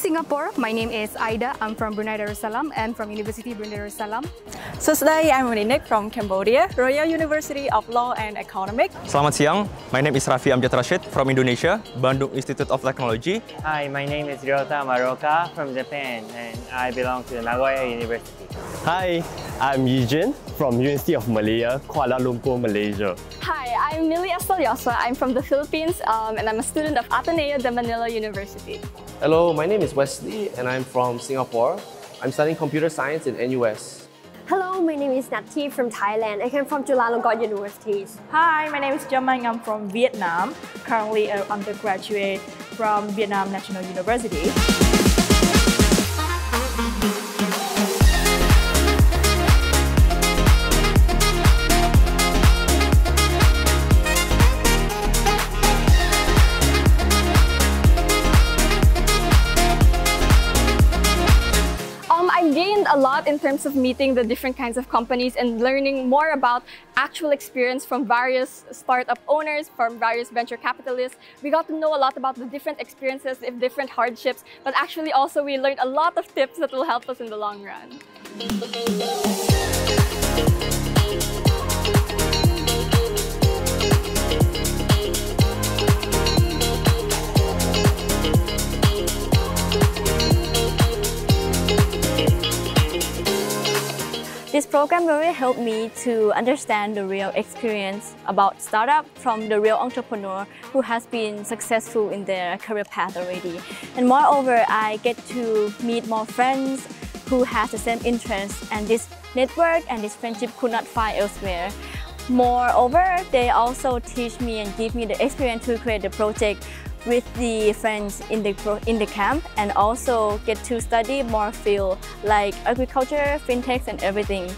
Hi Singapore, my name is Aida. I'm from Brunei Darussalam and from University Brunei Darussalam. So today I'm Roninik from Cambodia, Royal University of Law and Economics. Selamat siang, my name is Raffi Amjad Rashid from Indonesia, Bandung Institute of Technology. Hi, my name is Ryota Maroka from Japan and I belong to Nagoya University. Hi, I'm Yijin from University of Malaya, Kuala Lumpur, Malaysia. Hi, I'm Millie Esteliosa. I'm from the Philippines um, and I'm a student of Ateneo de Manila University. Hello, my name is Wesley and I'm from Singapore. I'm studying computer science in NUS. Hello, my name is Nati from Thailand. I come from Chulalongkorn University. Hi, my name is Jamang. I'm from Vietnam, currently an undergraduate from Vietnam National University. A lot in terms of meeting the different kinds of companies and learning more about actual experience from various startup owners, from various venture capitalists. We got to know a lot about the different experiences, the different hardships, but actually also we learned a lot of tips that will help us in the long run. Program really helped me to understand the real experience about startup from the real entrepreneur who has been successful in their career path already. And moreover, I get to meet more friends who has the same interests and this network and this friendship could not find elsewhere. Moreover, they also teach me and give me the experience to create the project with the friends in the, in the camp and also get to study more field like agriculture, fintech and everything.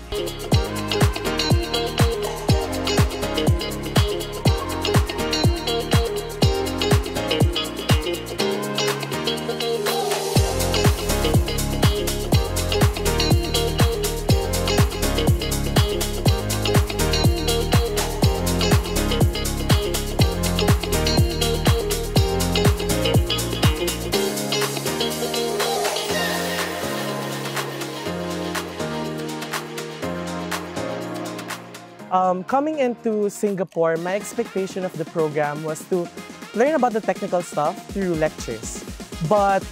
Um, coming into Singapore, my expectation of the program was to learn about the technical stuff through lectures. But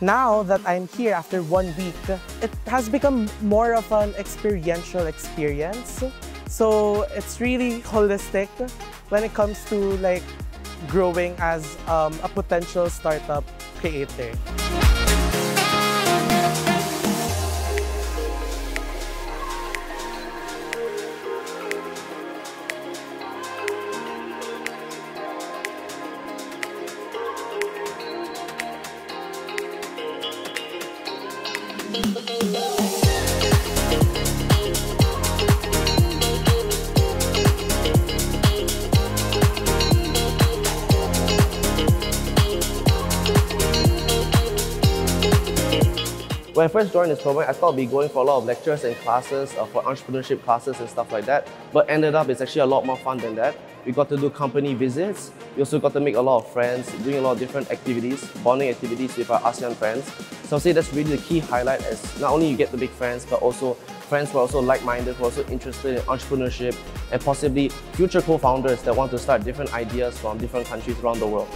now that I'm here after one week, it has become more of an experiential experience. So it's really holistic when it comes to like growing as um, a potential startup creator. Thank you. When I first joined this program, I thought I'd be going for a lot of lectures and classes, uh, for entrepreneurship classes and stuff like that. But ended up, it's actually a lot more fun than that. We got to do company visits. We also got to make a lot of friends, doing a lot of different activities, bonding activities with our ASEAN friends. So I'll say that's really the key highlight as not only you get to make friends, but also friends who are also like-minded, who are also interested in entrepreneurship, and possibly future co-founders that want to start different ideas from different countries around the world.